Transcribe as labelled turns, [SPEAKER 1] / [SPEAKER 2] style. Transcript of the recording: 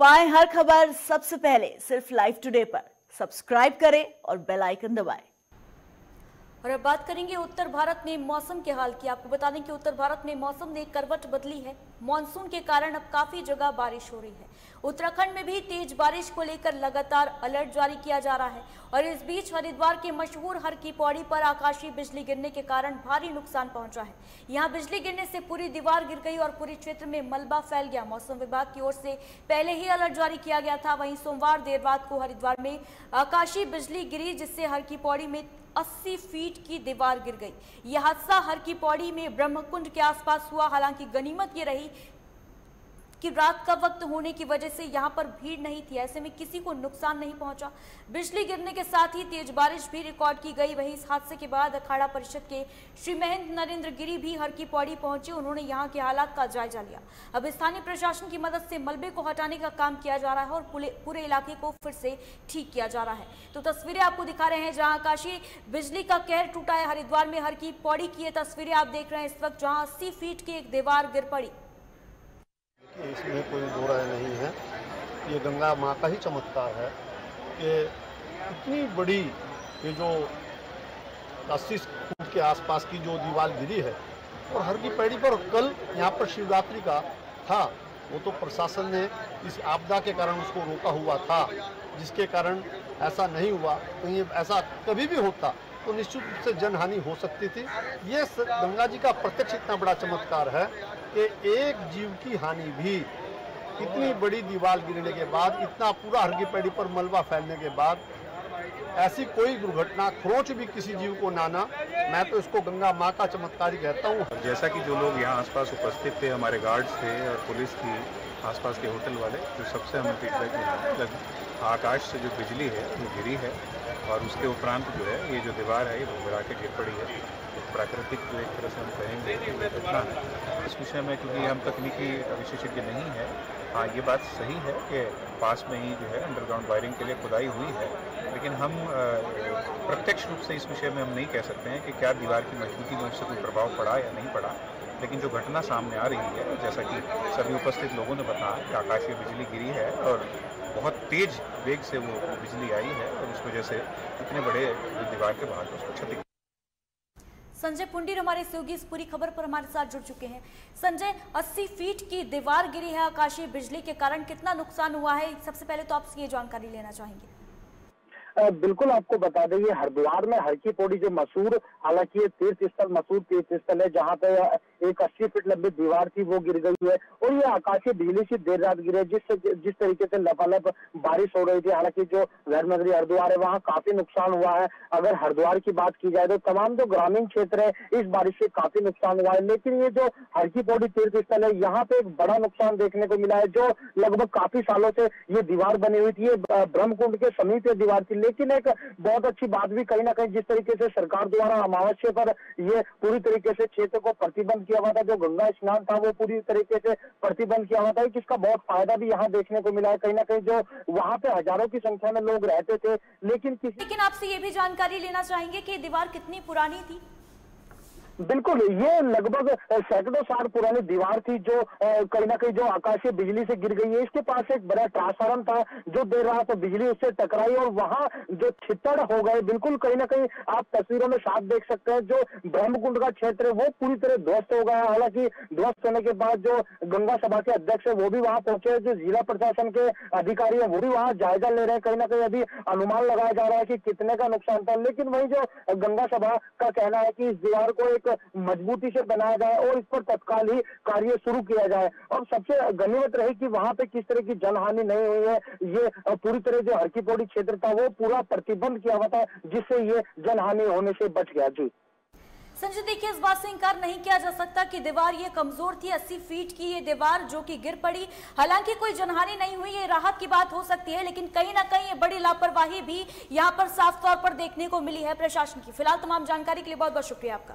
[SPEAKER 1] पाए हर खबर सबसे पहले सिर्फ़ लाइव टुडे पर सब्सक्राइब करें और बेल आइकन दबाएँ।
[SPEAKER 2] और अब बात करेंगे उत्तर भारत में मौसम के हाल की। आपको बता दें कि उत्तर भारत में मौसम ने करवट बदली है। मानसून के कारण अब काफ़ी जगह बारिश हो रही है। उत्तराखंड में भी तेज बारिश को लेकर लगातार अलर्ट जारी किया जा रहा है और इस बीच हरिद्वार के मशहूर हर की पौड़ी पर आकाशीय बिजली गिरने के कारण भारी नुकसान पहुँचा है। यहाँ बिजली गिरने से पूरी दीवार गिर गई और पूरे क्षेत्र में मलबा फैल गया। मौसम विभाग की ओर से पहले ही अलर्ट जारी किया गया था। वहीं सोमवार देर रात को हरिद्वार में आकाशीय बिजली गिरी, जिससे हर की पौड़ी में 80 फीट की दीवार गिर गई। यह हादसा हर की पौड़ी में ब्रह्मकुंड के आसपास हुआ। हालाँकि गनीमत यह रही कि रात का वक्त होने की वजह से यहाँ पर भीड़ नहीं थी, ऐसे में किसी को नुकसान नहीं पहुँचा। बिजली गिरने के साथ ही तेज बारिश भी रिकॉर्ड की गई। वहीं इस हादसे के बाद अखाड़ा परिषद के श्री महेंद्र नरेंद्र गिरी भी हर की पौड़ी पहुँचे। उन्होंने यहाँ के हालात का जायजा लिया। अब स्थानीय प्रशासन की मदद से मलबे को हटाने का काम किया जा रहा है और पूरे इलाके को फिर से ठीक किया जा रहा है। तो तस्वीरें आपको दिखा रहे हैं जहाँ आकाशीय बिजली का कहर टूटा है। हरिद्वार में हर की पौड़ी की तस्वीरें आप देख रहे हैं इस वक्त जहाँ अस्सी फीट की एक दीवार गिर पड़ी।
[SPEAKER 3] इसमें कोई दो राय नहीं है। ये गंगा माँ का ही चमत्कार है कि इतनी बड़ी ये जो अस्सी फुट के आसपास की जो दीवार गिरी है और हर की पैड़ी पर कल यहाँ पर शिवरात्रि का था, वो तो प्रशासन ने इस आपदा के कारण उसको रोका हुआ था, जिसके कारण ऐसा नहीं हुआ। कहीं ऐसा कभी भी होता तो निश्चित रूप से जनहानि हो सकती थी। ये गंगा जी का प्रत्यक्ष इतना बड़ा चमत्कार है कि एक जीव की हानि भी इतनी बड़ी दीवार गिरने के बाद, इतना पूरा हरगी पैड़ी पर मलबा फैलने के बाद, ऐसी कोई दुर्घटना खरोच भी किसी जीव को नाना मैं तो इसको गंगा माँ का चमत्कार कहता हूँ।
[SPEAKER 4] जैसा कि जो लोग यहाँ आसपास उपस्थित थे, हमारे गार्ड्स थे और पुलिस थी आसपास के होटल वाले, जो सबसे हमें फीडबैक मिला आकाश से जो बिजली है, वो गिरी है और उसके उपरांत जो है, ये जो दीवार है, ये भुगरा के गिर पड़ी है। प्राकृतिक जो एक तरह से हम कहेंगे घटना है। इस विषय में क्योंकि हम तकनीकी विशेषज्ञ नहीं है हाँ ये बात सही है कि पास में ही जो है अंडरग्राउंड वायरिंग के लिए खुदाई हुई है। लेकिन हम प्रत्यक्ष रूप से इस विषय में हम नहीं कह सकते हैं कि क्या दीवार की मजबूती में उससे कोई प्रभाव पड़ा या नहीं पड़ा। लेकिन जो घटना सामने आ रही है, जैसा कि सभी उपस्थित लोगों ने बताया कि आकाशीय बिजली गिरी है और बहुत तेज वेग से वो बिजली आई है और उस वजह से इतने बड़े दीवार के बाहर उसको क्षति
[SPEAKER 2] संजय पुंडीर हमारे सहयोगी इस पूरी खबर पर हमारे साथ जुड़ चुके हैं। संजय 80 फीट की दीवार गिरी है आकाशीय बिजली के कारण। कितना नुकसान हुआ है? सबसे पहले तो आप ये जानकारी लेना चाहेंगे।
[SPEAKER 5] बिल्कुल आपको बता दें, ये हरिद्वार में हर की पौड़ी जो मशहूर, हालाँकि ये तीर्थ स्थल मशहूर तीर्थ स्थल है, जहाँ पे एक अस्सी फीट लंबी दीवार थी, वो गिर गई है। और ये आकाशीय बिजली से देर रात गिरे जिस जिस तरीके से लपालप बारिश हो रही थी। हालाँकि जो घर नगरी हरिद्वार है, वहाँ काफ़ी नुकसान हुआ है। अगर हरिद्वार की बात की जाए तो तमाम जो ग्रामीण क्षेत्र है, इस बारिश से काफ़ी नुकसान हुआ है। लेकिन ये जो हर की पौड़ी तीर्थ स्थल है, यहाँ पे एक बड़ा नुकसान देखने को मिला है, जो लगभग काफ़ी सालों से ये दीवार बनी हुई थी। ये ब्रह्मकुंड के समीप ये दीवार थी। लेकिन एक बहुत अच्छी बात भी कहीं ना कहीं जिस तरीके से सरकार द्वारा अमावस्या पर ये पूरी तरीके से क्षेत्र को प्रतिबंध किया हुआ था, जो गंगा स्नान था, वो पूरी तरीके से प्रतिबंध किया हुआ था जिसका बहुत फ़ायदा भी यहाँ देखने को मिला है कहीं ना कहीं जो वहाँ पे हज़ारों की संख्या में लोग रहते थे, लेकिन किसी
[SPEAKER 2] लेकिन आपसे ये भी जानकारी लेना चाहेंगे की दीवार कितनी पुरानी थी?
[SPEAKER 5] बिल्कुल, ये लगभग सैकड़ों साल पुरानी दीवार थी जो कहीं ना कहीं जो आकाशीय बिजली से गिर गई है। इसके पास एक बड़ा ट्रांसफार्म था जो दे रहा था बिजली उससे टकराई और वहाँ जो छितड़ हो गए, बिल्कुल कहीं ना कहीं आप तस्वीरों में साफ़ देख सकते हैं। जो ब्रह्मकुंड का क्षेत्र है, वो पूरी तरह ध्वस्त हो गया हालाँकि ध्वस्त होने के बाद जो गंगा सभा के अध्यक्ष है, वो भी वहाँ पहुँचे जो जिला प्रशासन के अधिकारी है, वो भी वहाँ जायजा ले रहे हैं। कहीं ना कहीं अभी अनुमान लगाया जा रहा है कि कितने का नुकसान था। लेकिन वही जो गंगा सभा का कहना है कि इस दीवार को मजबूती से बनाया जाए और इस पर तत्काल ही कार्य शुरू किया जाए। और सबसे गनीमत रही कि वहाँ पे किस तरह की जनहानि नहीं हुई है। ये पूरी तरह जो हरकी पौड़ी क्षेत्र था, वो पूरा प्रतिबंध किया हुआ था, जिससे ये जनहानि होने से बच गया। जी।
[SPEAKER 2] संजय, देखिए, इस बात से इंकार नहीं किया जा सकता कि दीवार ये कमज़ोर थी 80 फीट की ये दीवार जो कि गिर पड़ी। हालाँकि कोई जनहानि नहीं हुई, ये राहत की बात हो सकती है, लेकिन कहीं ना कहीं ये बड़ी लापरवाही भी यहाँ पर साफ़ तौर पर देखने को मिली है प्रशासन की। फ़िलहाल तमाम जानकारी के लिए बहुत बहुत शुक्रिया आपका।